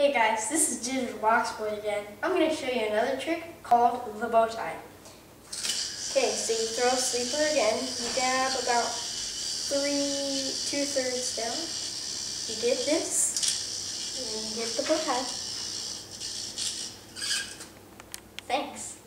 Hey guys, this is Digital Box Boy again. I'm going to show you another trick called the bow tie. Okay, so you throw sleeper again. You dab about three, two-thirds down. You get this, and you get the bow tie. Thanks.